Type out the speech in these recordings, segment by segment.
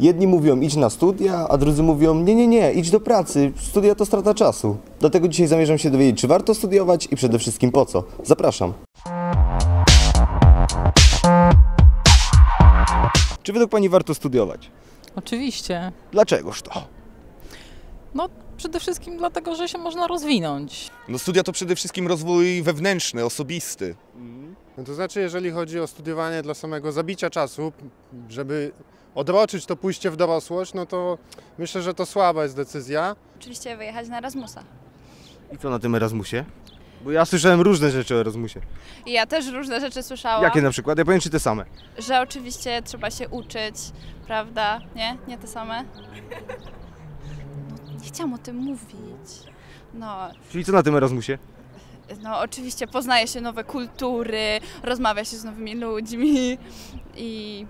Jedni mówią idź na studia, a drudzy mówią nie, nie, nie, idź do pracy, studia to strata czasu. Dlatego dzisiaj zamierzam się dowiedzieć, czy warto studiować i przede wszystkim po co. Zapraszam. Czy według Pani warto studiować? Oczywiście. Dlaczegoż to? No przede wszystkim dlatego, że się można rozwinąć. No studia to przede wszystkim rozwój wewnętrzny, osobisty. No to znaczy, jeżeli chodzi o studiowanie dla samego zabicia czasu, żeby odroczyć to pójście w dorosłość, no to myślę, że to słaba jest decyzja. Oczywiście wyjechać na Erasmusa. I co na tym Erasmusie? Bo ja słyszałem różne rzeczy o Erasmusie. I ja też różne rzeczy słyszałam, Jakie na przykład? Ja powiem, czy te same? że oczywiście trzeba się uczyć, prawda? Nie? Nie te same? No, nie chciałam o tym mówić. No, Czyli co na tym Erasmusie? no oczywiście poznaje się nowe kultury, rozmawia się z nowymi ludźmi i,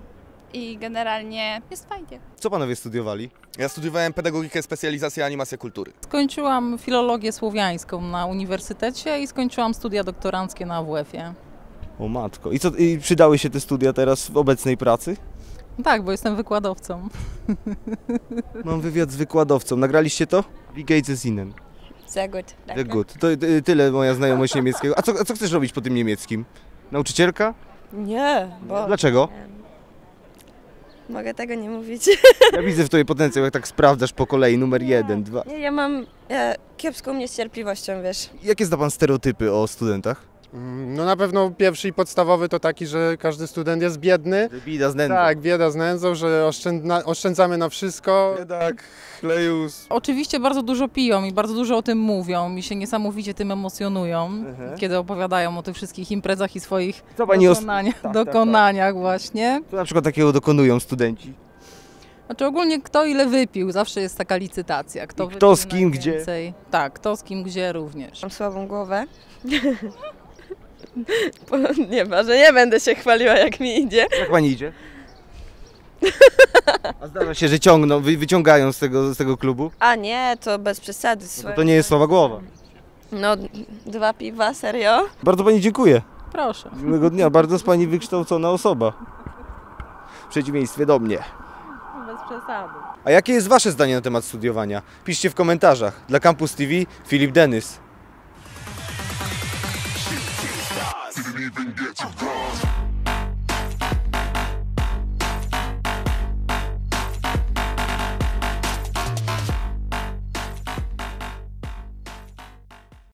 i generalnie jest fajnie. Co panowie studiowali? Ja studiowałem pedagogikę, specjalizację animacja kultury. Skończyłam filologię słowiańską na uniwersytecie i skończyłam studia doktoranckie na WF-ie. O matko. I co, i przydały się te studia teraz w obecnej pracy? Tak, bo jestem wykładowcą. Mam wywiad z wykładowcą. Nagraliście to? Wie geht es Ihnen? Sehr gut, danke. good. To y, tyle moja znajomość niemieckiego. A co, a co chcesz robić po tym niemieckim? Nauczycielka? Nie, bo Dlaczego? Mogę tego nie mówić. Ja widzę w tobie potencjał, jak tak sprawdzasz po kolei numer jeden, dwa. Nie, ja mam e, kiepską niecierpliwością, wiesz. Jakie zna pan stereotypy o studentach? Mm, No na pewno pierwszy i podstawowy to taki, że każdy student jest biedny. Bida z nędzą. Tak, bieda z nędzą, że oszczędna, oszczędzamy na wszystko. Biedak, chlejus. Oczywiście bardzo dużo piją i bardzo dużo o tym mówią i się niesamowicie tym emocjonują, Mhm. kiedy opowiadają o tych wszystkich imprezach i swoich Co pani dokonania, tak, tak. dokonaniach właśnie. Co na przykład takiego dokonują studenci? Znaczy ogólnie kto ile wypił, zawsze jest taka licytacja. Kto, kto z kim, gdzie? najwięcej. Tak, kto z kim gdzie również. Mam słabą głowę. Bo, nie ma, że nie będę się chwaliła jak mi idzie. Jak pani idzie? A zdarza się, że ciągną, wy, wyciągają z tego, z tego klubu? A nie, to bez przesady. No to, to nie jest słaba głowa. No, dwa piwa, serio? Bardzo pani dziękuję. Proszę. Miłego dnia, bardzo z pani wykształcona osoba. W przeciwieństwie do mnie. Bez przesady. A jakie jest wasze zdanie na temat studiowania? Piszcie w komentarzach. Dla Campus TV Filip Denys. Even get to cross.